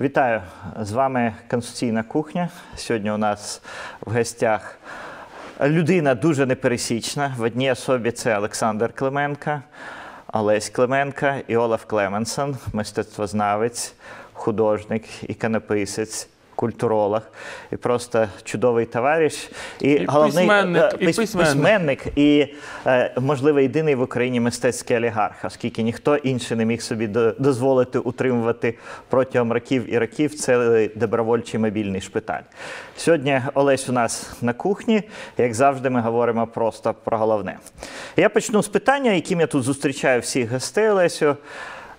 Вітаю! З вами Конституційна кухня. Сьогодні у нас в гостях людина дуже непересічна. В одній особі це Олександр Клименко, Олесь Клименко і Олаф Клеменсон, мистецтвознавець, художник, іконописець. Культуролог і просто чудовий товариш, і, І головний письменник, е, і письменник. письменник, і е, можливо єдиний в Україні мистецький олігарх, оскільки ніхто інший не міг собі дозволити утримувати протягом років і років цей добровольчий мобільний шпиталь. Сьогодні Олесь у нас на кухні. Як завжди, ми говоримо просто про головне. Я почну з питання, яким я тут зустрічаю всіх гостей Олесю.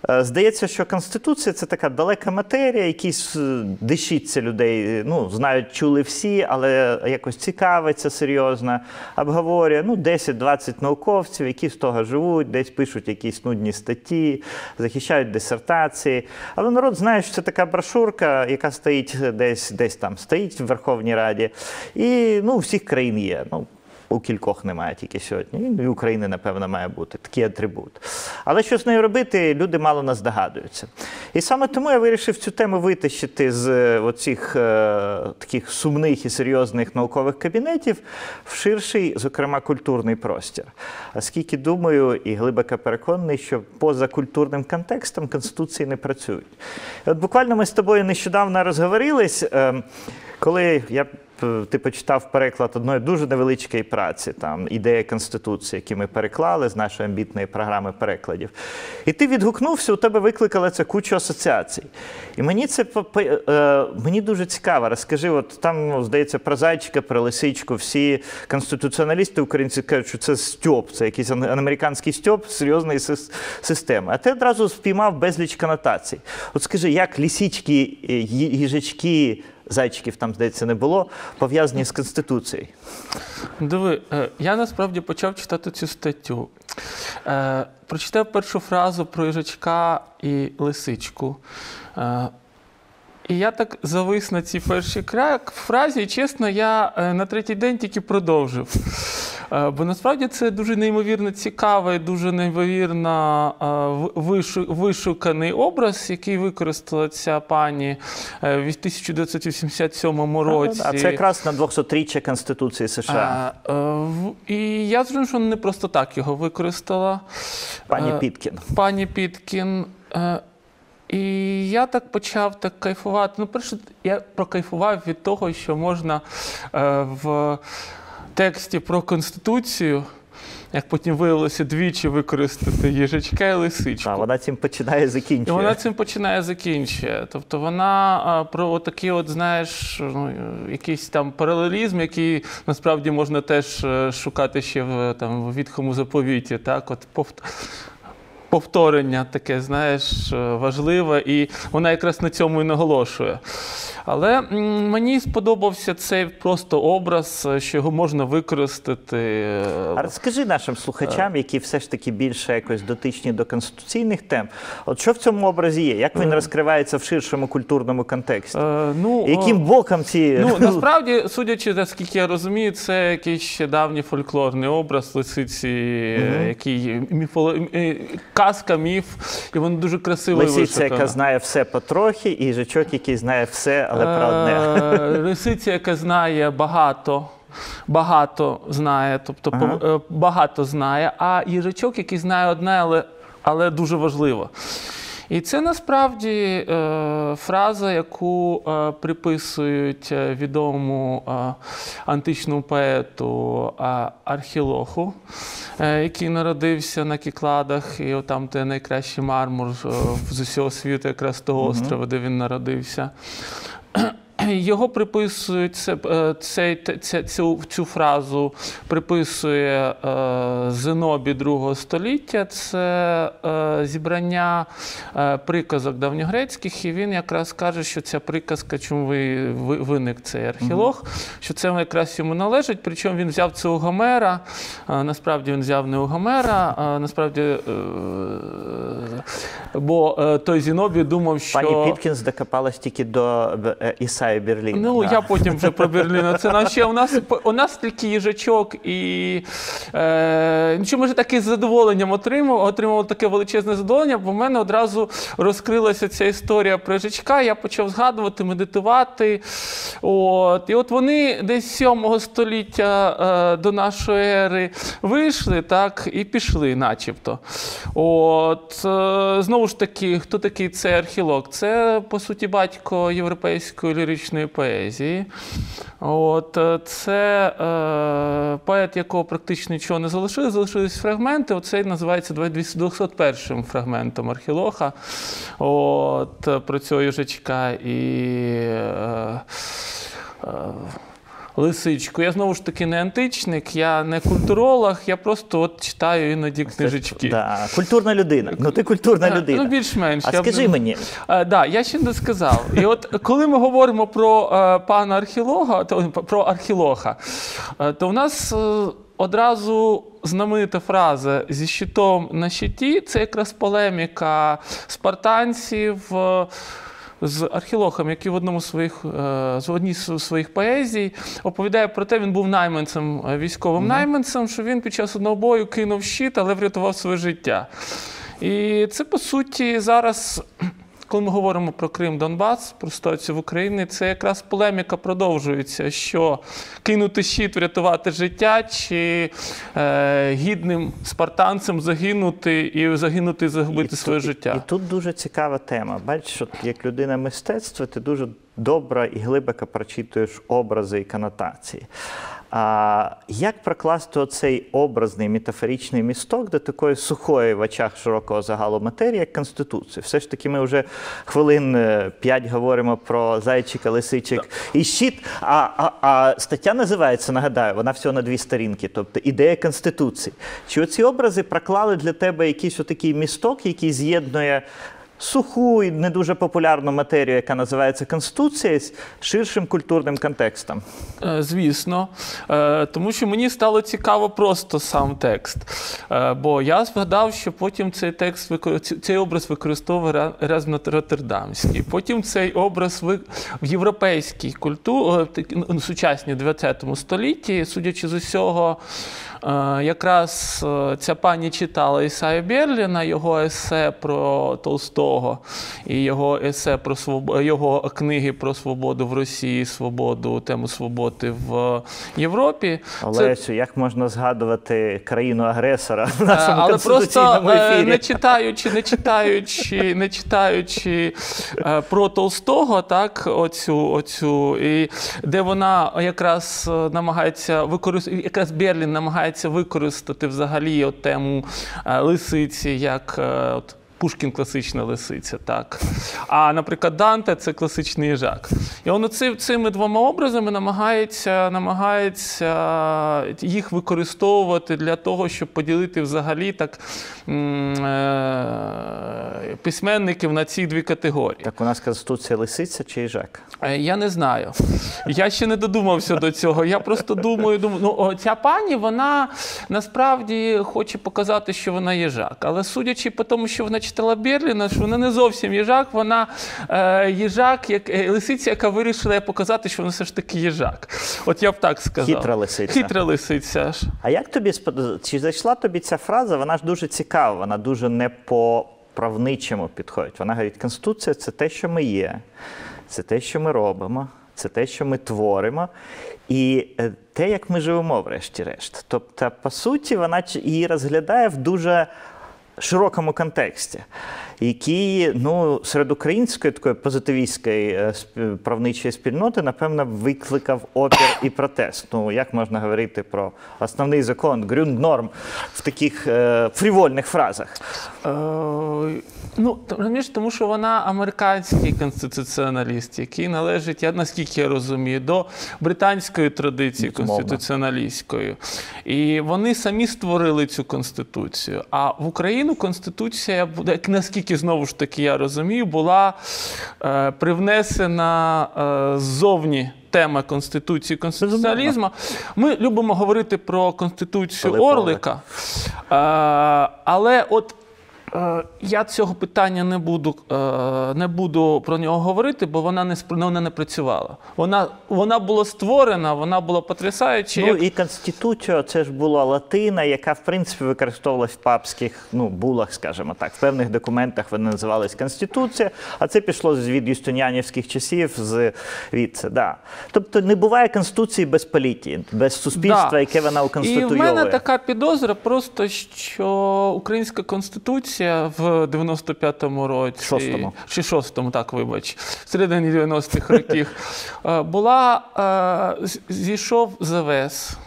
Е, Здається, що Конституція це така далека матерія, якісь е, дещиться людей. е, Ну, знають, чули всі, але якось цікавиться серйозно, обговорює ну, 10-20 науковців, які з того живуть, десь пишуть якісь нудні статті, захищають дисертації. Але народ знає, що це така брошурка, яка стоїть десь, десь там стоїть в Верховній Раді. І ну, у всіх країн є. Ну, у кількох немає тільки сьогодні. І України, напевно, має бути такий атрибут. Але що з нею робити, люди мало не здогадуються. І саме тому я вирішив цю тему витащити з е, оцих е, таких сумних і серйозних наукових кабінетів в ширший, зокрема, культурний простір. Оскільки думаю і глибоко переконаний, що поза культурним контекстом конституції не працюють. От буквально ми з тобою нещодавно розговорились, е, коли я ти почитав переклад одної дуже невеличкої праці, там ідея конституції, які ми переклали з нашої амбітної програми перекладів. І ти відгукнувся, у тебе викликало це кучу асоціацій. І мені це е, мені дуже цікаво. Розкажи, от там ну, здається про зайчика, про лисичку. Всі конституціоналісти українці кажуть, що це стьоп, це якийсь американський стьоп серйозної системи. А ти одразу спіймав безліч конотацій. От скажи, як лісічки, е, їжачки. Зайчиків там, здається, не було, пов'язані з Конституцією. Диви, е, я насправді почав читати цю статтю. Е, Прочитав першу фразу про їжачка і лисичку. І я так завис на цій першій фразі, і чесно, я е, на третій день тільки продовжив. Е, Бо насправді це дуже неймовірно цікавий, дуже неймовірно е, вишуканий образ, який використала ця пані в 1987 році. А це якраз на 200-річчя Конституції США. І я зрозумів, що не просто так його використала. Пані Піткін. Пані Піткін. Е, І я так почав так кайфувати. Ну, перше, я прокайфував від того, що можна е, в тексті про Конституцію, як потім виявилося, двічі використати їжачка і лисичку. А, вона цим починає і І закінчує. вона цим починає закінчує. Тобто вона а, про такий, от, знаєш, ну, якийсь там паралелізм, який насправді можна теж е, шукати ще в там в відхому заповіті. Так, от повт- повторення таке, знаєш, е, важливе, і вона якраз на цьому і наголошує. Але мені сподобався цей просто образ, е, що його можна використати. е, А розкажи нашим слухачам, які все ж таки більше якось дотичні до конституційних тем, от що в цьому образі є? Як він розкривається в ширшому культурному контексті? е, ну, Яким боком ці Ну, насправді, судячи, наскільки я розумію, це якийсь ще давній фольклорний образ лисиці, е, який міфоло... казка, міф, і воно дуже красиво. лисиця, яка знає все потрохи, і їжачок, який знає все, але про одне. Е, Лисиця, яка знає багато. Багато знає, тобто Ага. е, багато знає, а їжачок, який знає одне, але, але дуже важливо. І це насправді е, фраза, яку е, приписують відому відомому е, античному поету е, Архілоху, е, який народився на Кікладах, і там, де найкращий мармур е, з усього світу, якраз того острова, де він народився. Його приписують е, цей, цю, цю фразу приписує е, Зенобі другого століття. Це е, зібрання е, приказок давньогрецьких, і він якраз каже, що ця приказка, чому ви, ви- виник цей архілог, що це якраз йому належить. Причому він взяв це у Гомера. Е, насправді він взяв не у Гомера, а насправді. е, Бо е, той Зінобій думав, що. Пані Піпкінс докопалась тільки до е, Ісаї Берліна. Ну, да. я потім вже про Берліна. Це нам ще у нас у нас тільки їжачок, і е, нічого може таке з задоволенням отримав, отримав таке величезне задоволення, бо в мене одразу розкрилася ця історія про їжачка. Я почав згадувати, медитувати. От, і от вони десь з 7 століття е, до нашої ери вийшли, так, і пішли, начебто. От, е, знову ж таки, хто такий цей археолог? Це, по суті, батько європейської ліричної поезії. От, е, це е, поет, якого практично нічого не залишилось, залишились фрагменти. Оцей називається 201 фрагментом Архілоха. От, е, про цього южачка і. Е, е, Лисичку. Я знову ж таки не античник, я не культуролог, я просто от читаю іноді книжечки. Да. Культурна людина. Ну ти культурна Е, людина. Ну, більш-менш. А Я скажи не- мені, Е, да, я ще не сказав. І от коли ми говоримо про е, пана археолога, то про археолога, то у нас одразу знаменита фраза зі щитом на щиті це якраз полеміка спартанців. З археологом, який в одному з своїх е, з одній з своїх поезій оповідає про те, він був найманцем, е, військовим найманцем, що він під час одного бою кинув щит, але врятував своє життя. І це по суті зараз. Коли ми говоримо про Крим Донбас, про ситуацію в Україні, це якраз полеміка продовжується, що кинути щит, врятувати життя, чи е, гідним спартанцем загинути і загинути і загубити своє життя. І життя. тут дуже цікава тема. Бачиш, от як людина мистецтва, ти дуже добре і глибоко прочитуєш образи і конотації. А як прокласти оцей образний метафоричний місток до такої сухої в очах широкого загалу матерії, як Конституція? Все ж таки, ми вже хвилин е, п'ять говоримо про зайчика, лисичик і щит. А, а, а стаття називається, нагадаю, вона всього на дві сторінки, тобто ідея Конституції. Чи оці образи проклали для тебе якийсь отакий місток, який з'єднує суху і не дуже популярну матерію, яка називається Конституція, з ширшим культурним контекстом? Е, Звісно, Е, тому що мені стало цікаво просто сам текст. Е, Бо я згадав, що потім цей текст цей образ використовував Еразм Роттердамський. Потім цей образ в європейській культурі, ну, сучасній 20 столітті, судячи з усього. Е, Якраз е, ця пані читала Ісая Берліна, його есе про Толстого і його есе про своб... його книги про свободу в Росії, свободу, тему свободи в Європі. Це- як можна згадувати країну-агресора в Е, нашому Але просто ефірі? не читаючи, не читаючи, не читаючи про Толстого, так, оцю, оцю, і де вона якраз намагається використати, якраз Берлін намагається використати взагалі от тему е, лисиці, як е, от, Пушкін класична лисиця, так. А, наприклад, Данте це класичний їжак. І він оці, цими двома образами намагається, намагається їх використовувати для того, щоб поділити взагалі так е, письменників на ці дві категорії. Так у нас Конституція лисиця чи їжак? Е, Я не знаю. Я ще не додумався до цього. Я просто думаю, думаю, ну ця пані, вона насправді хоче показати, що вона їжак. Але судячи по тому, що вона читала Берліна, що вона не зовсім їжак, вона е, їжак, як е, лисиця, яка вирішила показати, що вона все ж таки їжак. От я б так сказав. Хитра лисиця. Хитра лисиця. А як тобі чи зайшла тобі ця фраза? Вона ж дуже цікава, вона дуже не по правничому підходить. Вона говорить, Конституція це те, що ми є, це те, що ми робимо, це те, що ми творимо, і е, те, як ми живемо, врешті-решт. Тобто, по суті, вона її розглядає в дуже широкому контексті, який ну, серед української такої позитивістської е, правничої спільноти, напевно, викликав опір і протест. Ну, як можна говорити про основний закон, ґрюнднорм в таких е, фрівольних фразах? Е, ну, розумієш, тому що вона американський конституціоналіст, який належить, я наскільки я розумію, до британської традиції Безумовно. конституціоналістської. І вони самі створили цю конституцію. А в Україну конституція буде, як наскільки знову ж таки я розумію, була е, привнесена е, ззовні. Тема конституції конституціоналізму. Ми любимо говорити про конституцію. Орлика. Е, але от Я цього питання не буду, е, не буду про нього говорити, бо вона не спр- вона не працювала. Вона, вона була створена, вона була потрясаюча. Ну як- і конституція це ж була латина, яка в принципі використовувалась в папських ну, булах, скажімо так. В певних документах вона називалась Конституція, а це пішло від юстиніанівських часів, з від це. Да. Тобто не буває конституції без політії, без суспільства, Да. яке вона І в уконституйовує. мене така підозра, просто що українська конституція в 95-му році, Шостому. чи шостому, так вибач, в середині 90-х років, е, була е, зійшов завес.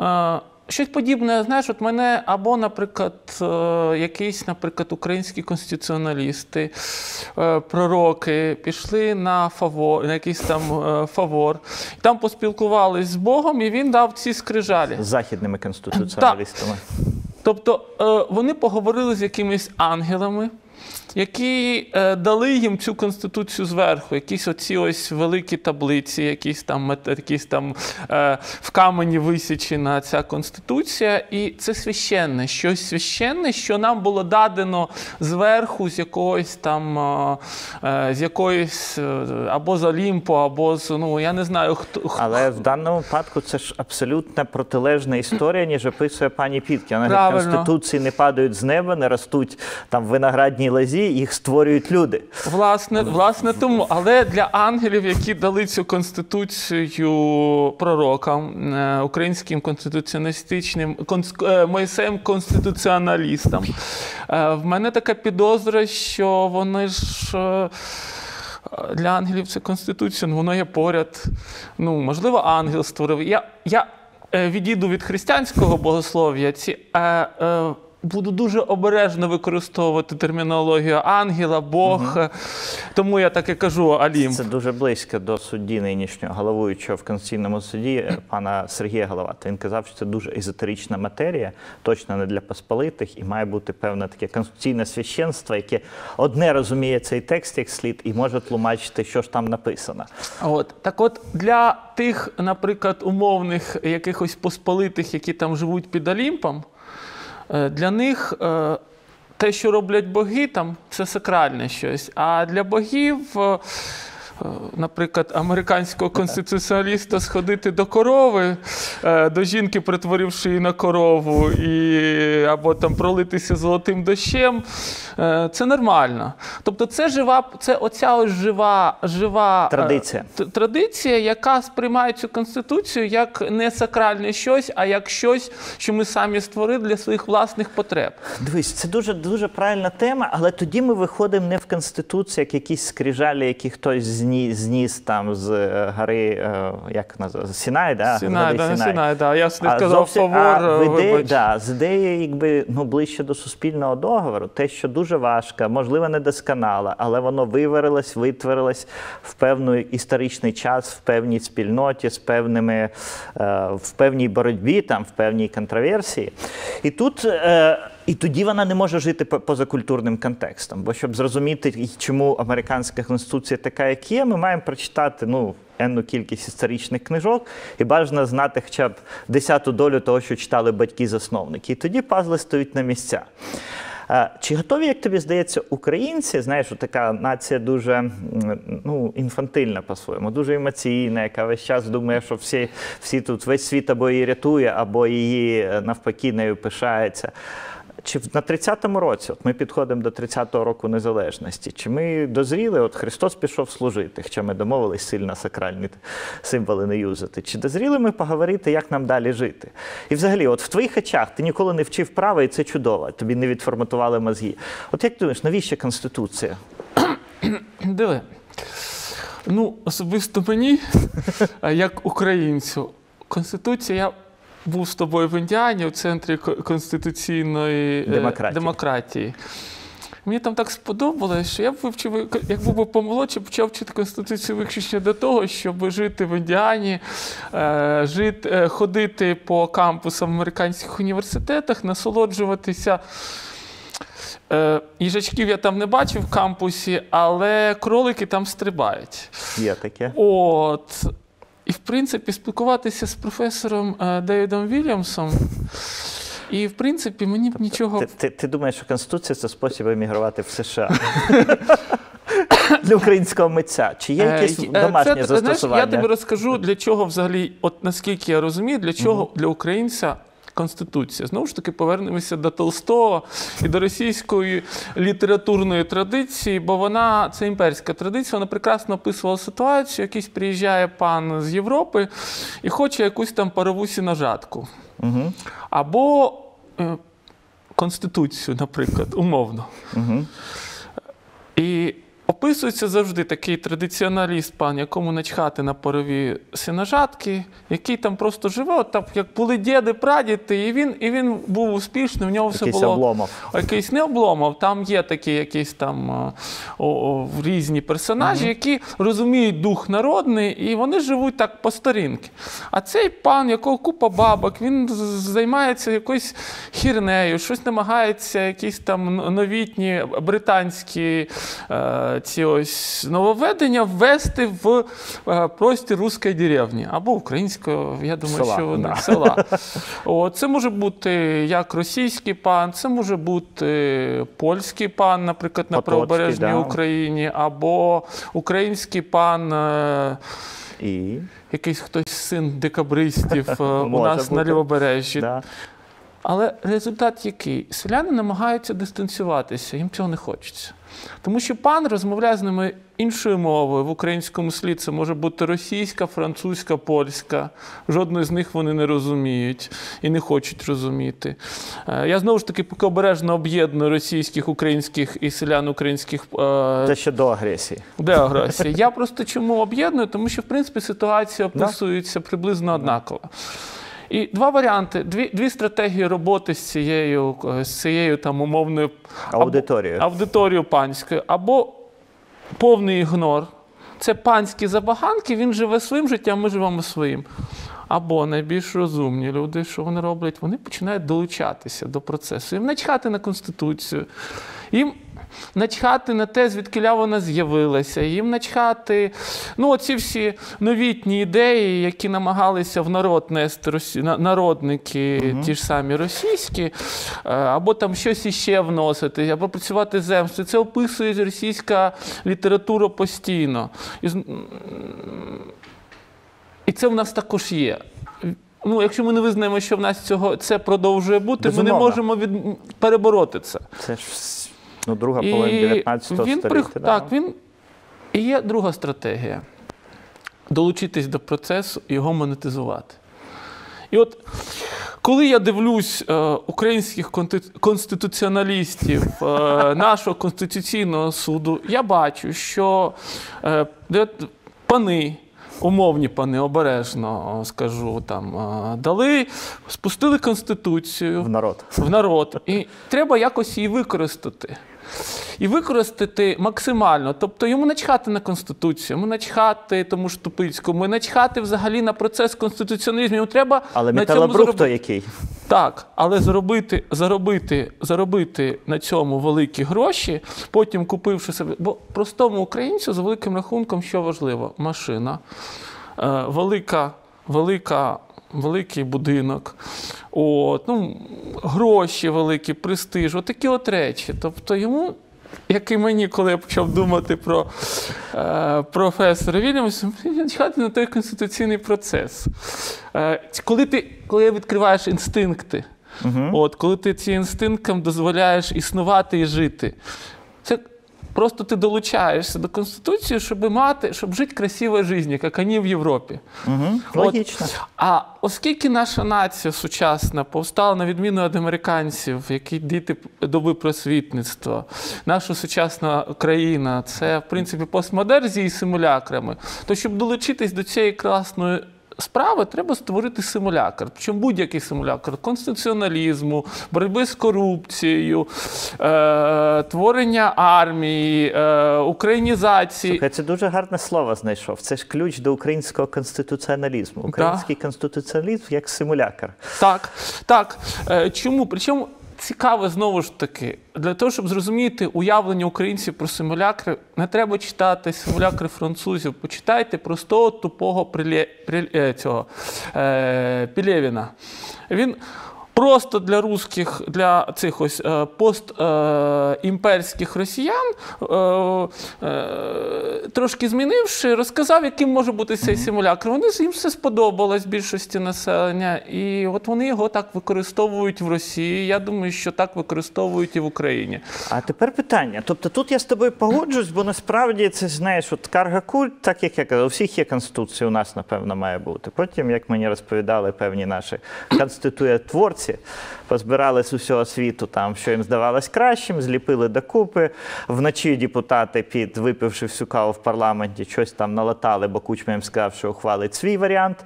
Е, Щось подібне, знаєш, от мене або, наприклад, якісь, наприклад, українські конституціоналісти, пророки пішли на фавор, на якийсь там фавор, там поспілкувались з Богом, і він дав ці скрижалі. з західними конституціоналістами. Тобто е, вони поговорили з якимись ангелами, які е, дали їм цю конституцію зверху, якісь оці ось великі таблиці, якісь там, якісь там е, в камені висічена ця конституція. І це священне, щось священне, що нам було дадено зверху з якогось там, е, з якоїсь або з Олімпу, або з ну я не знаю хто. Але в даному випадку це ж абсолютно протилежна історія, ніж описує пані Піткі. Вона Правильно. конституції не падають з неба, не ростуть там в виноградній лозі, їх створюють люди. Власне, власне тому, але для ангелів, які дали цю конституцію пророкам, е, українським конституціоналістичним конс- е, Мойсеєм конституціоналістам, е, в мене така підозра, що вони ж. Для ангелів це конституція, ну воно є поряд. Ну, можливо, ангел створив. Я, я відійду від християнського богослов'я. Ці, е, е, буду дуже обережно використовувати термінологію ангела, Бог. Е, Тому я так і кажу Алім. Це дуже близько до судді нинішнього головуючого в Конституційному суді е, пана Сергія Головата. Він казав, що це дуже езотерична матерія, точно не для посполитих, і має бути певне таке конституційне священство, яке одне розуміє цей текст як слід і може тлумачити, що ж там написано. От так, от для тих, наприклад, умовних якихось посполитих, які там живуть під Олімпом, для них е, те, що роблять боги, там це сакральне щось. А для богів. Е, Наприклад, американського конституціоналіста сходити до корови, е, до жінки, притворивши її на корову, і, або там пролитися золотим дощем, е, це нормально. Тобто, це жива, це оця ось жива, жива Традиція. традиція, яка сприймає цю конституцію як не сакральне щось, а як щось, що ми самі створили для своїх власних потреб. Дивись, це дуже дуже правильна тема, але тоді ми виходимо не в конституцію, як якісь скрижалі, які хтось зніс, зніс там з е, гори, е, як називається, Сінай, да? Сінай, да, не Сінай, да. Я не сказав зовсім- Фавор. а в ідеї, вибач. да, з ідеї, якби ну ближче до суспільного договору, те, що дуже важко, можливо, недосконало, але воно виварилось, витворилось в певний історичний час, в певній спільноті, з певними е, в певній боротьбі, там в певній контроверсії. І тут. І тоді вона не може жити по- поза культурним контекстом. Бо щоб зрозуміти, чому американська конституція така, як є, ми маємо прочитати ну, енну кількість історичних книжок і бажано знати хоча б десяту долю того, що читали батьки-засновники. І тоді пазли стоять на місця. Чи готові, як тобі здається, українці? Знаєш, така нація дуже ну, інфантильна по-своєму, дуже емоційна, яка весь час думає, що всі, всі тут весь світ або її рятує, або її е, навпаки нею пишається. Чи на 30-му році, от ми підходимо до 30-го року незалежності, чи ми дозріли, от Христос пішов служити, хоча ми домовились сильно сакральні символи не юзати. Чи дозріли ми поговорити, як нам далі жити? І взагалі, от в твоїх очах ти ніколи не вчив права, і це чудово, тобі не відформатували мозги. От як ти думаєш, навіщо Конституція? Диви. Ну, особисто мені, як українцю, Конституція, був з тобою в Індіані в центрі конституційної е, Демократії. демократії. Мені там так сподобалось, що я б вивчив, як був би помолодше, почав вчити Конституцію виключно до того, щоб жити в Індіані, е, жити, е, ходити по кампусам в американських університетах, насолоджуватися. Їжачків я там не бачив в кампусі, але кролики там стрибають. Є таке. От. В принципі, спілкуватися з професором е, Девідом Вільямсом. І в принципі мені б нічого. Ти, ти, ти думаєш, що Конституція це спосіб емігрувати в США? Для українського митця. Чи є якесь Е, е, домашнє це, застосування? Знаєш, я тобі розкажу, для чого взагалі, от наскільки я розумію, для чого для українця. Конституція. Знову ж таки, повернемося до Толстого і до російської літературної традиції, бо вона це імперська традиція, вона прекрасно описувала ситуацію. Якийсь приїжджає пан з Європи і хоче якусь там парову сіножатку. Угу. Або е, Конституцію, наприклад, умовно. Угу. І описується завжди такий традиціоналіст, пан, якому начхати на парові сіножатки, який там просто живе, от так, як були діди, прадіди, і він, і він був успішний, в нього все Якийсь було. обломов. Якийсь не обломов, там є такі якісь там е, о, о, різні персонажі, які розуміють дух народний, і вони живуть так по старинки. А цей пан, якого купа бабок, він займається якоюсь хірнею, щось намагається, якісь там новітні британські е, ці ось нововведення ввести в е, простір руської деревні або українського, я думаю, Села, що вони да. села. О, це може бути як російський пан, це може бути польський пан, наприклад, на правобережній да. Україні, або український пан. е, І Якийсь хтось син декабристів е, у нас на лівобережжі. да. Але результат який? Селяни намагаються дистанціюватися, їм цього не хочеться. Тому що пан розмовляє з ними іншою мовою. В українському слі це може бути російська, французька, польська. Жодної з них вони не розуміють і не хочуть розуміти. Е, Я знову ж таки поки обережно об'єдную російських, українських і селян українських е, Це ще до агресії. де агресія? Я просто чому об'єдную? Тому що, в принципі, ситуація описується приблизно однаково. І два варіанти, дві, дві стратегії роботи з цією, з цією там умовною Аудиторією. аудиторією панською, або повний ігнор. Це панські забаганки, він живе своїм життям, ми живемо своїм. Або найбільш розумні люди, що вони роблять, вони починають долучатися до процесу. Їм начхати на Конституцію, їм начхати на те, звідкиля вона з'явилася, їм начхати. Ну, оці всі новітні ідеї, які намагалися в народ нести росі... на- народники, ті ж самі російські, е, або там щось іще вносити, або працювати з. Це описує російська література постійно. І, і це в нас також є. Ну, якщо ми не визнаємо, що в нас цього це продовжує бути, ми не можемо від... перебороти це. Це ж ну, друга половина 19 він століття. да. Так, він і є друга стратегія долучитись до процесу його монетизувати. І от коли я дивлюсь е, українських конституціоналістів е, нашого конституційного суду, я бачу, що е, пани. Умовні пани, обережно скажу, там е, дали, спустили конституцію В народ. в народ. І треба якось її використати. І використати максимально. Тобто йому начхати на Конституцію, йому начхати тому ж Тупицькому, начхати взагалі на процес конституціоналізму. Йому треба Але на цьому то який? Так, але заробити, заробити, заробити на цьому великі гроші, потім купивши себе. Бо простому українцю з великим рахунком, що важливо? Машина, е, велика, велика. Великий будинок, от, ну, гроші великі, престиж, отакі от речі. Тобто йому, як і мені, коли я почав думати про е, професора Вільямса, чекати на той конституційний процес. Е, коли, ти, коли відкриваєш інстинкти, от, коли ти цим інстинктам дозволяєш існувати і жити, просто ти долучаєшся до Конституції, щоб мати, щоб жити красивою життя, як вони в Європі. Угу. От. Логічно. А оскільки наша нація сучасна повстала на відміну від американців, які діти доби просвітництва, наша сучасна країна це в принципі постмодерн з її симулякрами, то щоб долучитись до цієї класної. Справи треба створити симулякр. Причому будь-який симулякр конституціоналізму, боротьби з корупцією, е, творення армії, е, українізації. Слухай, це дуже гарне слово знайшов. Це ж ключ до українського конституціоналізму. Український конституціоналізм як симулякр. Так, так. Е, Чому? Причому цікаво знову ж таки, для того, щоб зрозуміти уявлення українців про симулякри, не треба читати симулякри французів. Почитайте простого тупого прилє, прилє, цього, е, Пілєвіна. Він просто для русських, для цих ось е, постімперських росіян, е, е, трошки змінивши, розказав, яким може бути цей симулякр. Вони їм все сподобалось більшості населення, і от вони його так використовують в Росії. Я думаю, що так використовують і в Україні. А тепер питання. Тобто тут я з тобою погоджуюсь, бо насправді це знаєш, от карга культ, так як я казав, у всіх є конституція, у нас, напевно, має бути. Потім, як мені розповідали певні наші конституєтворці, позбирали з усього світу там, що їм здавалось кращим, зліпили докупи. Вночі депутати, під випивши всю каву в парламенті, щось там налатали, бо Кучма їм сказав, що ухвалить свій варіант.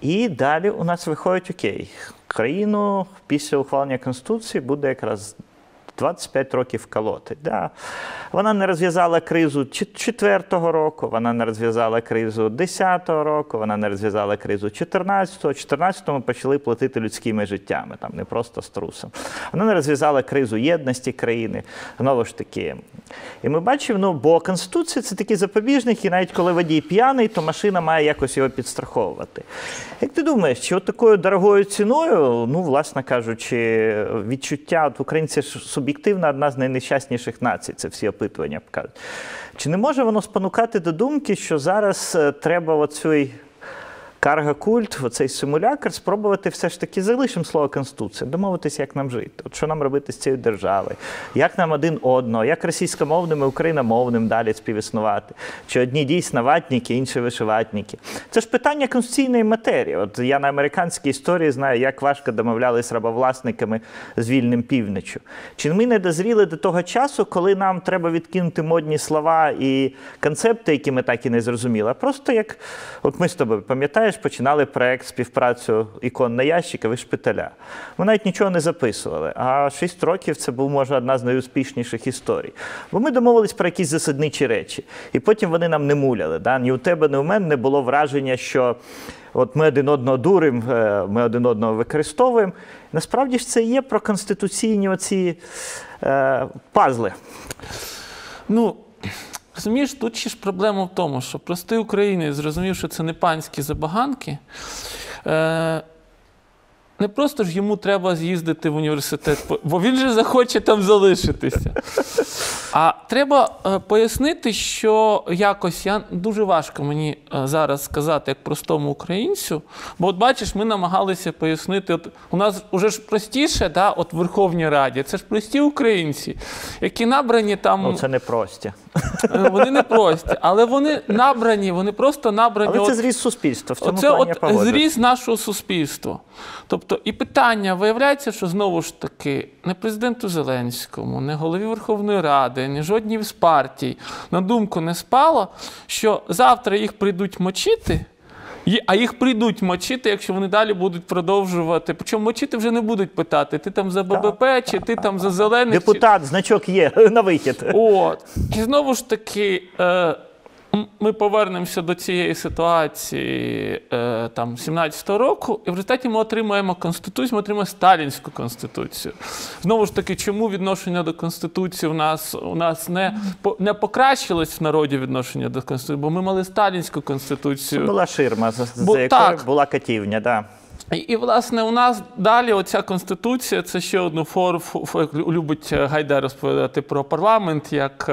І далі у нас виходить окей. Країну після ухвалення Конституції буде якраз 25 років колоти. Да. Вона не розв'язала кризу 4-го року, вона не розв'язала кризу 10-го року, вона не розв'язала кризу 14-го. 14-му почали платити людськими життями, там не просто струсом. Вона не розв'язала кризу єдності країни. Знову ж таки. І ми бачимо, ну, бо Конституція це такий запобіжник, і навіть коли водій п'яний, то машина має якось його підстраховувати. Як ти думаєш, чи от такою дорогою ціною, ну, власне кажучи, відчуття от українці ж суб'єктивно одна з найнещасніших націй, це всі опитування покажуть. Чи не може воно спонукати до думки, що зараз е, треба оцей карга-культ, оцей симулякр, спробувати все ж таки залишимо слово Конституція, домовитися, як нам жити, от що нам робити з цією державою, як нам один одного, як російськомовним і україномовним далі співіснувати, чи одні дійсно ватніки, інші вишиватніки. Це ж питання конституційної матерії. От я на американській історії знаю, як важко домовлялись рабовласниками з вільним півночю. Чи ми не дозріли до того часу, коли нам треба відкинути модні слова і концепти, які ми так і не зрозуміли, а просто як от ми з тобою пам'ятаєш, починали проект співпрацю ікон на ящика і шпиталя. Ми навіть нічого не записували. А 6 років це був, може, одна з найуспішніших історій. Бо ми домовились про якісь засадничі речі. І потім вони нам не муляли. Да? Ні у тебе, ні у мене не було враження, що от ми один одного дуримо, ми один одного використовуємо. Насправді ж це є про конституційні оці е, пазли. Ну, Розумієш, тут ще ж проблема в тому, що простий українець зрозумів, що це не панські забаганки. Е, не просто ж йому треба з'їздити в університет, бо він же захоче там залишитися. А треба е, пояснити, що якось я дуже важко мені е, зараз сказати як простому українцю. Бо, от бачиш, ми намагалися пояснити. От у нас вже ж простіше, да, от в Верховній Раді, це ж прості українці, які набрані там. Ну, це не прості. Е, вони не прості, але вони набрані, вони просто набрані. Але це от, зріс суспільства. В цьому Оце плані от зріз нашого суспільства. Тобто, і питання виявляється, що знову ж таки не президенту Зеленському, не голові Верховної Ради, ні жодній з партій на думку не спало, що завтра їх прийдуть мочити. А їх прийдуть мочити, якщо вони далі будуть продовжувати. Причому мочити вже не будуть питати, ти там за ББП, чи ти там за зелених. чи- Депутат, значок є на вихід. От. І знову ж таки, е, ми повернемося до цієї ситуації е, там 17-го року, і в результаті ми отримаємо конституцію, ми отримаємо сталінську конституцію. Знову ж таки, чому відношення до конституції у нас у нас не, не покращилось в народі відношення до конституції, бо ми мали сталінську конституцію. Була ширма, за, за якою була катівня. Да. І, і, власне, у нас далі оця конституція це ще одну форму, любить Гайдар розповідати про парламент, як е,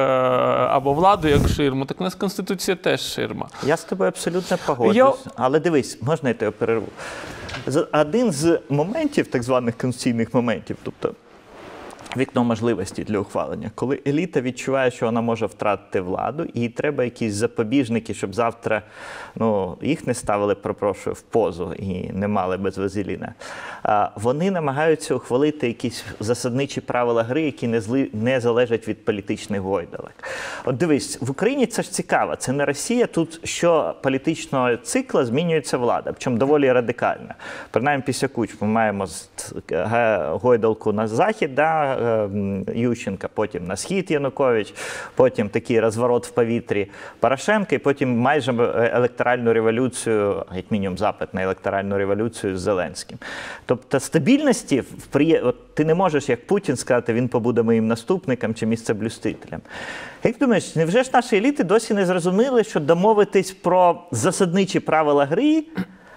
або владу, як ширму. Так у нас конституція теж ширма. Я з тобою абсолютно погоджуюсь. Я- Але дивись, можна я тебе перерву? Один з моментів, так званих конституційних моментів, тобто вікно можливості для ухвалення, коли еліта відчуває, що вона може втратити владу, і треба якісь запобіжники, щоб завтра ну, їх не ставили, пропрошую, в позу і не мали без вазеліна. Вони намагаються ухвалити якісь засадничі правила гри, які не, зли, не залежать від політичних гойдалок. От дивись, в Україні це ж цікаво. Це не Росія. Тут що політичного цикла змінюється влада, причому доволі радикально. Принаймні після куч ми маємо гойдалку на захід, да, Ющенка, потім на схід Янукович, потім такий розворот в повітрі Порошенка, і потім майже е, електоральну революцію, як мінімум запит на електоральну революцію з Зеленським. Тобто стабільності. От ти не можеш, як Путін, сказати, він побуде моїм наступником чи місцеблюстителем. Як думаєш, невже ж наші еліти досі не зрозуміли, що домовитись про засадничі правила гри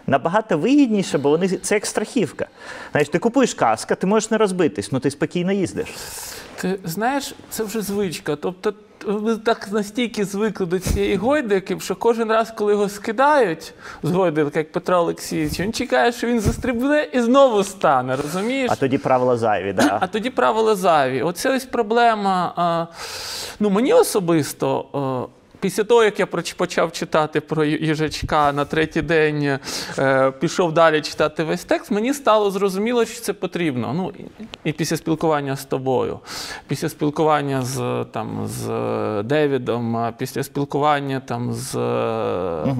набагато вигідніше, бо вони це як страхівка. Знаєш, ти купуєш каска, ти можеш не розбитись, ну ти спокійно їздиш. Ти знаєш, це вже звичка. Тобто ми так настільки звикли до цієї гойдики, що кожен раз, коли його скидають з гойдики, як Петро Олексійович, він чекає, що він застрибне і знову стане. Розумієш? А тоді правила зайві. Да. А тоді правила зайві. Оце ось проблема. Ну, мені особисто. Після того, як я почав читати про їжачка на третій день, е, пішов далі читати весь текст, мені стало зрозуміло, що це потрібно. Ну, і, і після спілкування з тобою, після спілкування з, там, з е, Девідом, після спілкування там, з, е,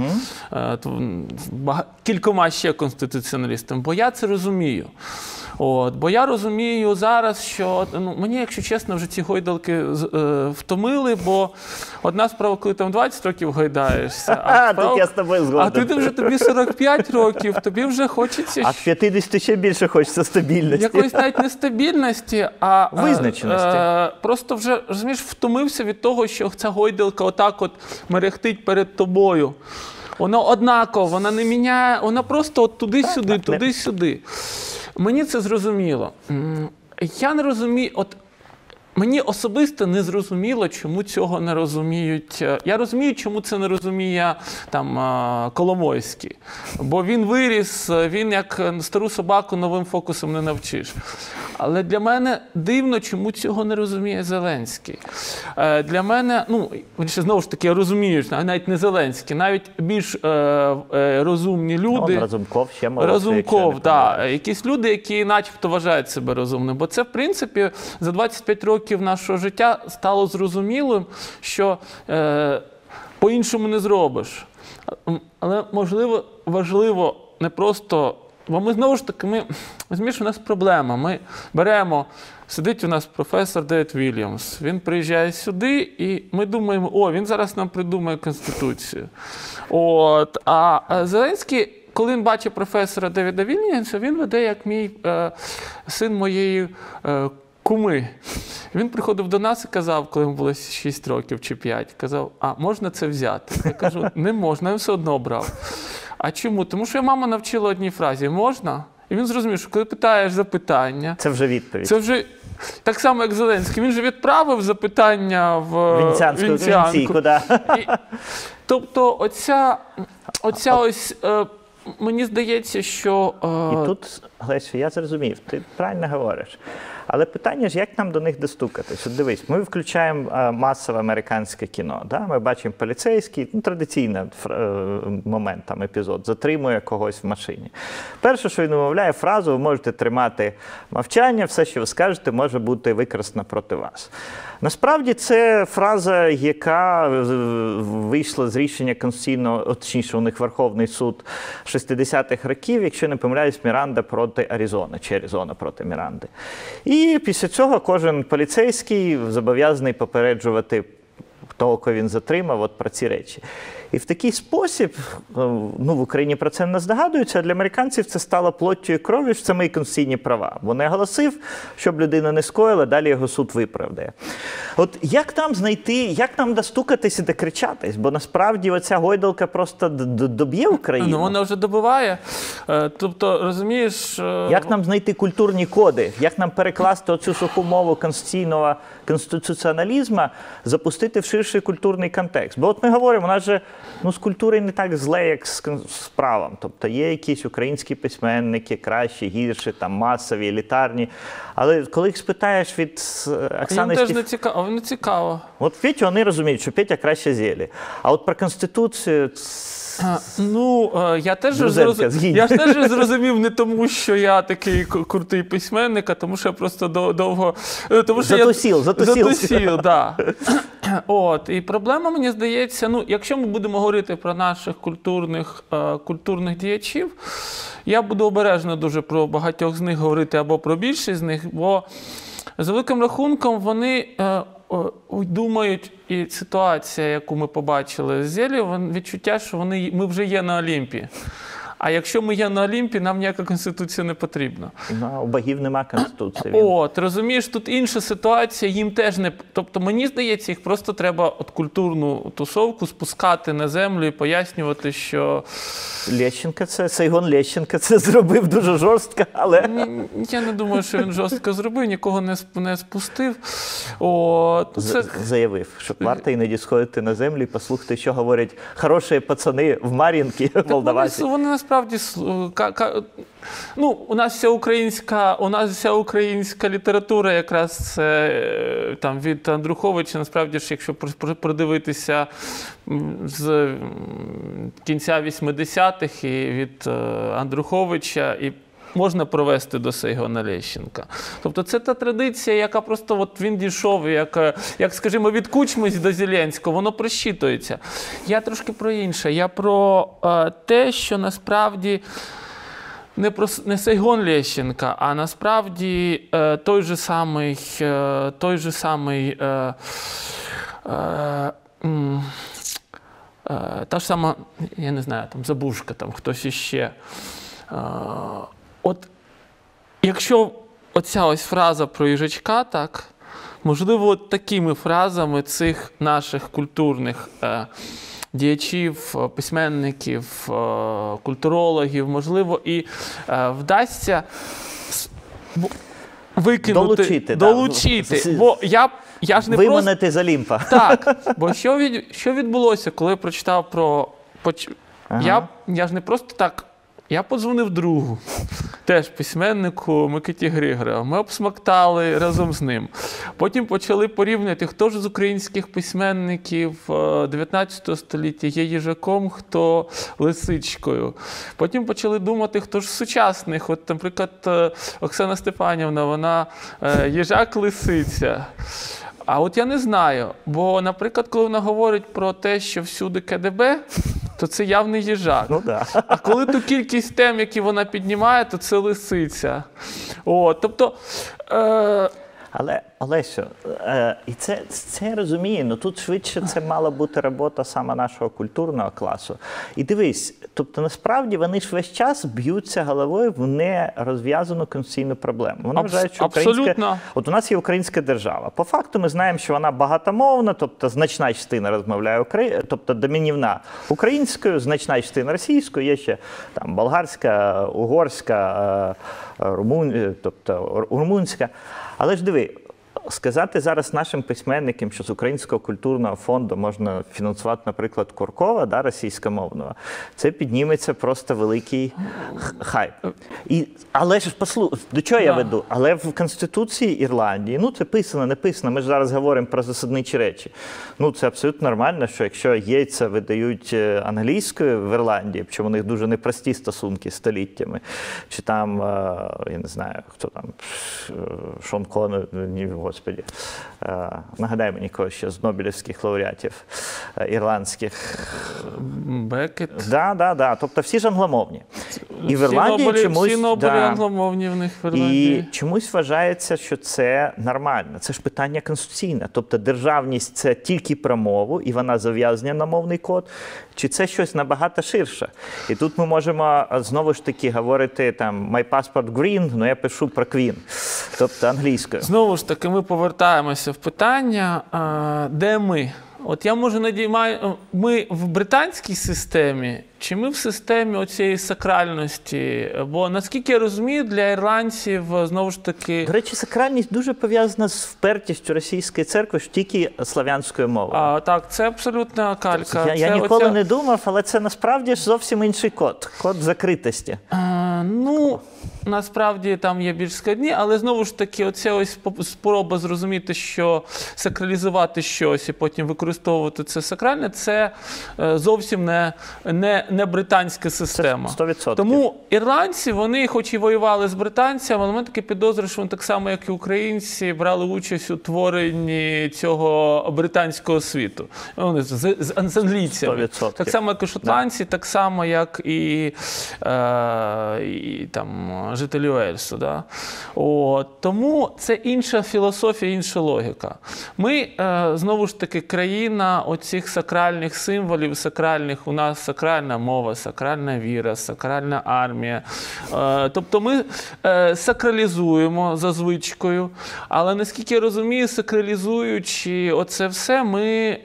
е, з бага- кількома ще конституціоналістами, бо я це розумію. От, бо я розумію зараз, що ну, мені, якщо чесно, вже ці гойдалки е, втомили, бо одна справа, коли там 20 років гойдаєшся, А, тут я з тобою а згоден. ти вже тобі 45 років, тобі вже хочеться А в 50 ще більше хочеться стабільності. якоїсь навіть нестабільності, а е, Визначеності. е, просто вже розумієш, втомився від того, що ця гойдалка отак от мерехтить перед тобою. Вона однаково, вона не міняє, вона просто от туди-сюди, туди-сюди. Мені це зрозуміло. Я не розумію, от Мені особисто не зрозуміло, чому цього не розуміють. Е, Я розумію, чому це не розуміє там е, Коломойський. Бо він виріс, е, він як стару собаку новим фокусом не навчиш. Але для мене дивно, чому цього не розуміє Зеленський. Для мене, ну ще знову ж таки я розумію, навіть не Зеленський, навіть більш розумні люди. Он Разумков ще молодший, Разумков, так. Якісь люди, які начебто вважають себе розумними. Бо це, в принципі, за 25 років нашого життя стало зрозумілим, що е, по-іншому не зробиш. Але, можливо, важливо не просто. Бо ми знову ж таки, ми розумієш, у нас проблема. Ми беремо, сидить у нас професор Девід Вільямс. Він приїжджає сюди, і ми думаємо, о, він зараз нам придумає Конституцію. От, а Зеленський, коли він бачить професора Девіда Вільямса, він веде як мій е, син моєї е, куми. Він приходив до нас і казав, коли йому було 6 років чи 5, казав, а можна це взяти? Я кажу, не можна, він все одно брав. А чому? Тому що мама навчила одній фразі можна? І він зрозумів, що коли питаєш запитання, Це вже відповідь. це вже так само, як Зеленський. Він же відправив запитання в Венеціанську Венеціанку. Венеційку, да. І, тобто, оця, оця ось. Е, мені здається, що. Е, І тут, Лесю, я зрозумів, ти правильно говориш. Але питання ж, як нам до них достукатись? От дивись, ми включаємо е, масове американське кіно. Да? Ми бачимо поліцейський, ну, традиційний е, момент, там, епізод, затримує когось в машині. Перше, що він вимовляє фразу, ви можете тримати мовчання, все, що ви скажете, може бути використано проти вас. Насправді це фраза, яка е, вийшла з рішення Конституційного, точніше, у них Верховний суд 60-х років, якщо не помиляюсь, Міранда проти Аризони, чи Аризона проти Міранди. І після цього кожен поліцейський зобов'язаний попереджувати того, кого він затримав, от про ці речі. І в такий спосіб, е, ну в Україні про це не здогадуються, а для американців це стало плоттю і кров'ю, що це мої конституційні права. Бо не оголосив, щоб людина не скоїла, далі його суд виправдає. От як нам знайти, як нам достукатись і докричатись? Бо насправді оця гойдалка просто доб'є Україну. ну, вона вже добиває. Е, тобто, розумієш, е, Як нам знайти культурні коди? Як нам перекласти оцю суху мову конституційного конституціоналізму, запустити в ширший культурний контекст? Бо от ми говоримо, у нас же ну, з культури не так зле, як з, справам. Тобто є якісь українські письменники, кращі, гірші, там масові, елітарні. Але коли їх спитаєш від е, їм Оксани теж не цікаво. Не цікаво. От Петю вони розуміють, що Петя краще зелі. А от про конституцію. Ну, е, я теж, Друзенка, зроз- я ж теж зрозумів не тому, що я такий крутий письменник, а тому що я просто довго. е, Тому що Затусів, я... затусів. Затусів, да. От. І проблема, мені здається, ну, якщо ми будемо говорити про наших культурних, е, культурних діячів, я буду обережно дуже про багатьох з них говорити або про більшість з них, бо за великим рахунком вони. е, Думають, і ситуація, яку ми побачили з Зелі, відчуття, що вони, ми вже є на Олімпі. А якщо ми є на Олімпі, нам ніяка конституція не потрібна. Ну, у богів нема конституції. От, розумієш, тут інша ситуація, їм теж не. Тобто, мені здається, їх просто треба от культурну тусовку спускати на землю і пояснювати, що Лещенка це Сайгон Лещенка це зробив дуже жорстко, але я не думаю, що він жорстко зробив, нікого не, не спустив. От, це, заявив, що варто іноді сходити на землю і послухати, що говорять хороші пацани в Так Молдавасі. Вони, вони насправді ну, у нас вся українська, у нас вся українська література, якраз це е, там від Андруховича, насправді ж, якщо продивитися з кінця 80-х і від е, Андруховича і. Можна провести до Сейгона Лещенка. Тобто це та традиція, яка просто от він дійшов, як, е, як скажімо, від Кучмись до Зеленського, воно просчитується. Я трошки про інше. Я про е, те, що насправді не про не Сайгон Лещенка, а насправді е, той же самий, е, той же самий е, е, е, та ж сама, я не знаю, там Забушка, там хтось іще. От якщо оця ось фраза про їжачка, так, можливо, от такими фразами цих наших культурних е, діячів, е, письменників, е, культурологів, можливо, і е, вдасться викинути, Долучити, долучити. З- Бо я, я ж не просто Виманити з Олімпа. так, бо що, від, що відбулося, коли я прочитав про. Поч... Ага. Я, я ж не просто так. Я подзвонив другу, теж письменнику Микиті Григорова. Ми обсмактали разом з ним. Потім почали порівнювати, хто ж з українських письменників е, 19 століття є їжаком, хто лисичкою. Потім почали думати, хто ж з сучасних. От, наприклад, е, Оксана Степанівна, вона е, їжак-лисиця. А от я не знаю. Бо, наприклад, коли вона говорить про те, що всюди КДБ, то це явний їжак. Ну да. А коли ту кількість тем, які вона піднімає, то це лисиця. О, тобто. Е, Але, Олесю, е, і це, це розуміє, ну тут швидше це мала бути робота саме нашого культурного класу. І дивись, тобто насправді вони ж весь час б'ються головою в нерозв'язану конституційну проблему. Вони вважають, що українська, от у нас є українська держава. По факту ми знаємо, що вона багатомовна, тобто значна частина розмовляє Украї... тобто домінівна українською, значна частина російською, є ще там болгарська, угорська, е, румун... тобто румунська. Але ж диви, сказати зараз нашим письменникам, що з Українського культурного фонду можна фінансувати, наприклад, Куркова, да, російськомовного, це підніметься просто великий хайп. І, але ж послу, до чого я веду? Але в Конституції Ірландії, ну це писано, не писано. Ми ж зараз говоримо про засадничі речі. Ну це абсолютно нормально, що якщо яйця видають е, англійською в Ірландії, причому у них дуже непрості стосунки століттями, чи там, е, я не знаю, хто там е, Шон Коннор, ні, господі, е, нагадай мені когось ще з Нобелівських лауреатів е, ірландських. Бекет. Да, да, да. Тобто всі ж англомовні. І в Ірландії Нобелі- чомусь. всі Нобелі да. англомовні в них в І чомусь вважається, що це нормально. Це ж питання конституційне. Тобто державність це тільки про мову, і вона зав'язана на мовний код, чи це щось набагато ширше. І тут ми можемо знову ж таки говорити там My passport green, ну я пишу про Queen, тобто англійською. Знову ж таки, ми повертаємося в питання, де ми? От я можу надіймаю, ми в британській системі, чи ми в системі оцієї сакральності? Бо наскільки я розумію, для ірландців знову ж таки. До речі, сакральність дуже пов'язана з впертістю російської церкви, що тільки славянською мовою. А, так, це абсолютна калька. я я Це ніколи оця- не думав, але це насправді ж зовсім інший код код закритості. А, ну, насправді там є більш складні, але знову ж таки, оця ось спроба зрозуміти, що сакралізувати щось і потім використовувати це сакральне, це е, зовсім не, не, не британська система. 100%. Тому ірландці, вони, хоч і воювали з британцями, але мене таке підозри, що вони так само, як і українці, брали участь у творенні цього британського світу. Вони з, з, з англійцями. 100%. Так само, як і шотландці, так само, як і, е, і там, жителі Уельсу. Да? От, тому це інша філософія, інша логіка. Ми е, знову ж таки країна оцих сакральних символів, сакральних у нас сакральна мова, сакральна віра, сакральна армія. Е, тобто ми е, сакралізуємо за звичкою, але наскільки я розумію, сакралізуючи оце все, ми.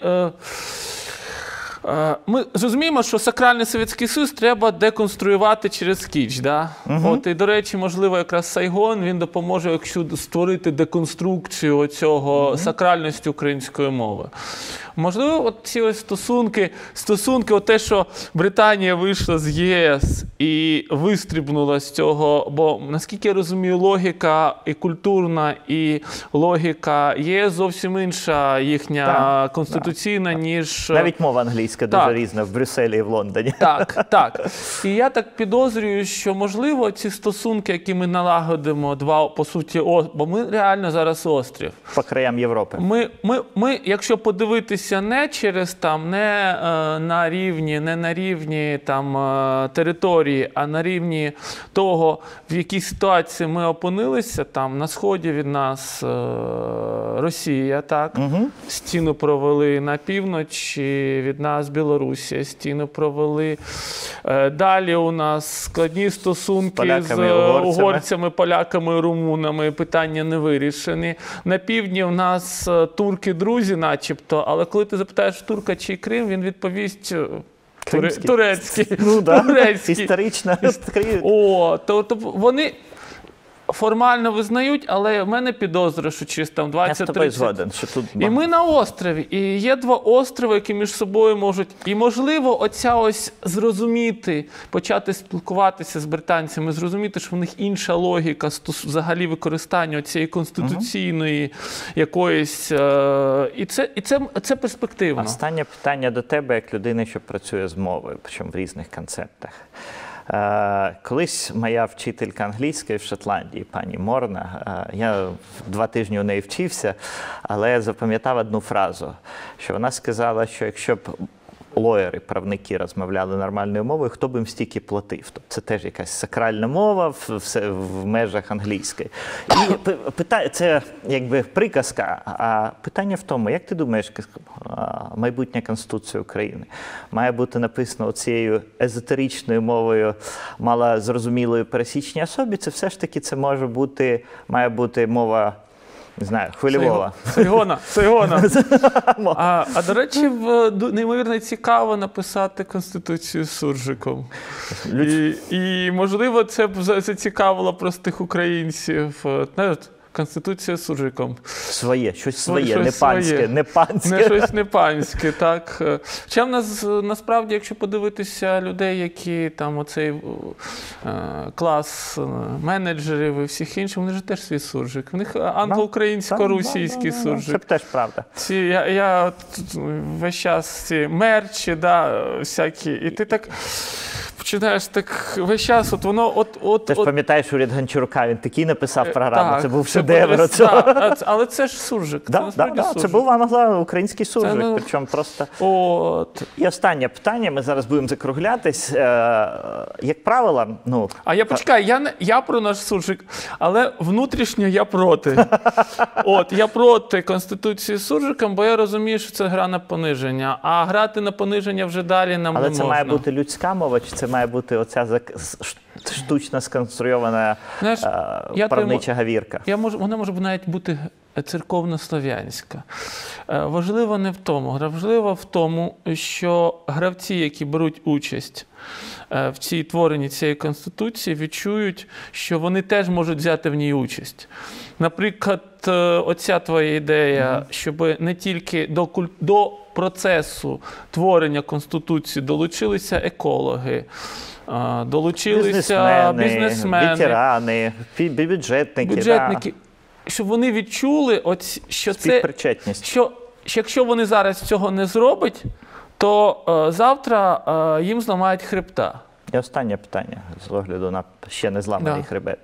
Е, Е, Ми зрозуміємо, що сакральний Совєтський Союз треба деконструювати через кіч. Да? От, і, до речі, можливо, якраз Сайгон він допоможе, якщо створити деконструкцію цього сакральності української мови. Можливо, от ці ось стосунки, стосунки, от те, що Британія вийшла з ЄС і вистрібнула з цього, бо наскільки я розумію, логіка і культурна, і логіка ЄС зовсім інша їхня Так, конституційна, ніж Навіть мова англійська дуже Так. різна в Брюсселі і в Лондоні. так, так. І я так підозрюю, що можливо ці стосунки, які ми налагодимо, два по суті, о, бо ми реально зараз острів. По краям Європи. Ми, ми, ми, якщо подивитися не через там, не е, на рівні, не на рівні там е, території, а на рівні того, в якій ситуації ми опинилися, там на сході від нас е, Росія, так стіну провели на півночі, від нас Білорусія, стіну провели. Е, далі у нас складні стосунки з поляками і е, угорцями. угорцями, поляками румунами. Питання не вирішені. На півдні у нас е, турки, друзі, начебто, але коли ти запитаєш турка чи Крим, він відповість. Кримський. Турецький. Ну, да. Турецький. Історично. О, то, то вони формально визнають, але в мене підозра, що через там Я з тобою 20-30 згоден, що тут і ми на острові, і є два острови, які між собою можуть. І можливо, оця ось зрозуміти, почати спілкуватися з британцями, зрозуміти, що в них інша логіка взагалі використання цієї конституційної якоїсь. Е- і це, і це, це перспективно. Останнє питання до тебе, як людини, що працює з мовою, причому в різних концептах. Е, колись моя вчителька англійської в Шотландії, пані Морна, е, я два тижні у неї вчився, але я запам'ятав одну фразу, що вона сказала, що якщо б лоєри, правники розмовляли нормальною мовою, хто б їм стільки платив? Тобто це теж якась сакральна мова в, в межах англійської. І п- пита- це якби приказка. А питання в тому, як ти думаєш, майбутня Конституція України має бути написано цією езотеричною мовою, малозрозумілою пересічній особі? Це все ж таки це може бути, має бути мова. Не знаю, Хвилювала. Сайгона, Сайгона. А, а до речі, в, неймовірно цікаво написати Конституцію суржиком. І, і можливо, це б за- зацікавило простих українців. Е, Знаєш, Конституція з суржиком. Своє, щось своє, щось не панське, своє. не панське. Не щось не панське, так. Хоча в нас е, насправді, якщо подивитися людей, які там оцей е, клас е, менеджерів і всіх інших, вони ж теж свій суржик. В них англо-українсько-російський Да, да, да, да. Це теж правда. Ці, я, я весь час ці мерчі, да, всякі, і ти так починаєш так весь час, от воно от. от, Ти ж от пам'ятаєш уряд Гончарука, він такий написав програму, так, це був це шедевр. да, це- але це ж суржик. це Да, да, да, це був англо-український суржик, ну- причому просто. От. І останнє питання, ми зараз будемо закруглятись. Е, як правило, ну, А я почекай, я я про наш суржик, але внутрішньо я проти. От я проти конституції з суржиком, бо я розумію, що це гра на пониження. А грати на пониження вже далі нам але не це можна. має бути людська мова, чи це має бути оця штучно сконструйована Знаєш, е, я правнича гавірка? Я можу, вона може навіть бути церковно-слов'янська. Е, Важливо не в тому. Важливо в тому, що гравці, які беруть участь е, в цій творенні цієї конституції, відчують, що вони теж можуть взяти в ній участь. Наприклад, оця твоя ідея, щоб не тільки до, куль- до процесу творення конституції долучилися екологи. Долучилися Бізнесмени, бізнесмени, ветерани, бюджетники, бюджетники, щоб вони відчули, от, що це що якщо вони зараз цього не зроблять, то е, завтра е, їм зламають хребта. І останнє питання з огляду на ще не зламаний Да. хребет.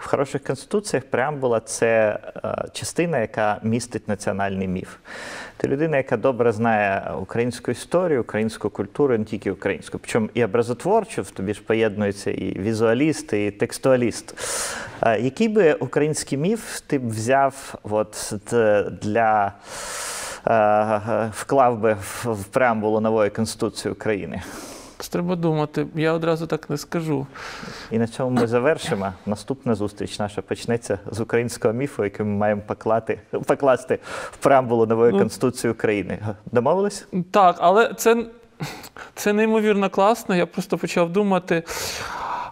В хороших конституціях преамбула це е, частина, яка містить національний міф. Ти людина, яка добре знає українську історію, українську культуру, не тільки українську. Причому і образотворчу, в тобі ж поєднується і візуаліст, і текстуаліст. Е, який би український міф ти б взяв от, для е, вклав би в в преамбулу нової Конституції України? Треба думати, я одразу так не скажу. І на цьому ми завершимо. Наступна зустріч наша почнеться з українського міфу, який ми маємо поклати, покласти в преамбулу нової Ну. Конституції України. Домовились? Так, але це, це неймовірно класно. Я просто почав думати.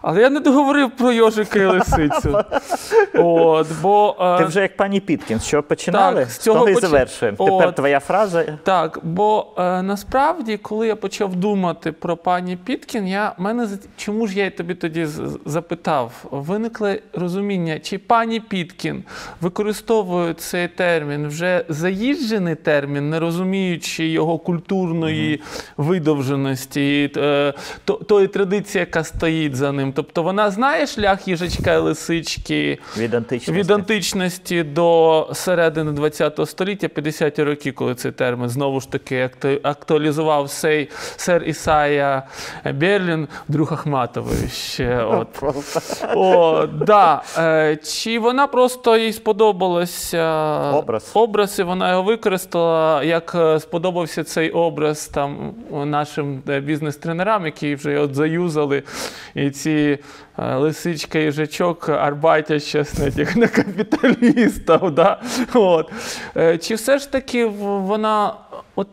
Але я не договорив про йожика і лисицю. От, бо, Ти вже як пані Піткін, що починали, Так, з того і поч- завершуємо. Тепер твоя фраза. Так, бо е, насправді, коли я почав думати про пані Піткін, я мене чому ж я й тобі тоді запитав? Виникло розуміння, чи пані Піткін використовує цей термін вже заїжджений термін, не розуміючи його культурної видовженості, е, то, тої традиції, яка стоїть за ним. Тобто вона знає шлях їжачка і лисички. Від античності. Від античності до середини ХХ століття, 50-ті роки, коли цей термін знову ж таки актуалізував сей сер Ісая Берлін, друг Ахматової ще. От. О, да. Е, Чи вона просто їй сподобалося Образ. образ, і вона його використала, як е, сподобався цей образ там нашим е, бізнес-тренерам, які вже от заюзали. І ці е, лисичка і жачок арбатять щас на капіталістів. Да? От. Е, Чи все ж таки вона. От,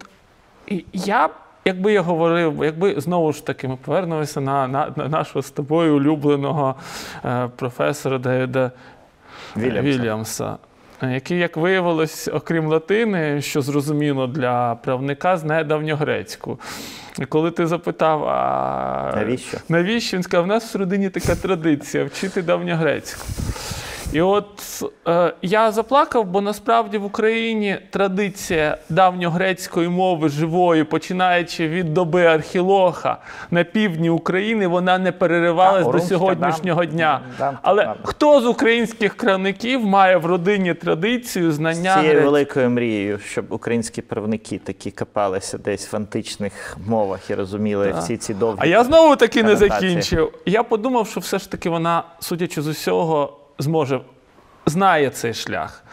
я. б, Якби я говорив, якби знову ж таки ми повернулися на, на, на нашого з тобою улюбленого е, професора Девіда Вільямса. Вільямса, який, як виявилось, окрім латини, що зрозуміло для правника, знає давньогрецьку. І коли ти запитав, а Навіщо? навіщо? Він сказав, в нас в родині така традиція вчити давньогрецьку. І от е, я заплакав, бо насправді в Україні традиція давньогрецької мови живої, починаючи від доби Архілоха на півдні України, вона не переривалась до сьогоднішнього дня. Але хто з українських кравників має в родині традицію З знання цією грецької? великою мрією, щоб українські правники такі копалися десь в античних мовах і розуміли Так. всі ці довгі. А я знову таки не закінчив. Я подумав, що все ж таки вона, судячи з усього, зможе знає цей шлях.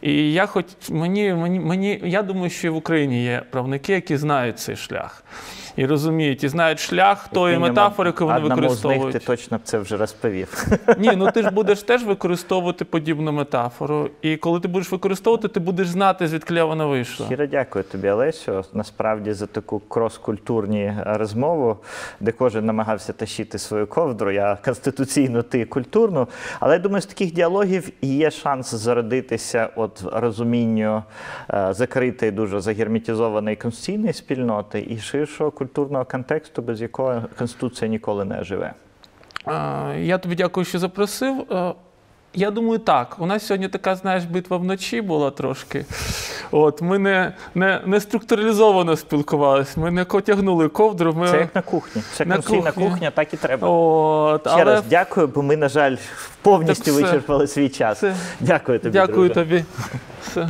І я хоч мені, мені, мені, я думаю, що і в Україні є правники, які знають цей шлях. І розуміють, і знають шлях тої метафори, яку вони одному з них ти точно б це вже розповів. Ні, ну ти ж будеш теж використовувати подібну метафору. І коли ти будеш використовувати, ти будеш знати, звідки вона вийшла. Щиро дякую тобі, Олесю, насправді за таку крос-культурні розмову, де кожен намагався тащити свою ковдру. Я конституційну, ти культурну. Але я думаю, з таких діалогів є шанс зародитися от розумінню е, закритої, дуже загерметизованої конституційної спільноти і ширшого культурного контексту, без якого конституція ніколи не живе. Е, Я тобі дякую, що запросив. Е, Я думаю, так. У нас сьогодні така, знаєш, битва вночі була трошки. От, ми не, не, не структуралізовано спілкувалися, ми не котягнули ковдру. Ми... Це як на кухні. Це На кухні. кухня, так і треба. От, Ще але раз дякую, бо ми, на жаль, повністю вичерпали свій час. Все. Дякую тобі. дякую друже. тобі. Все.